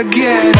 again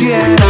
Yeah.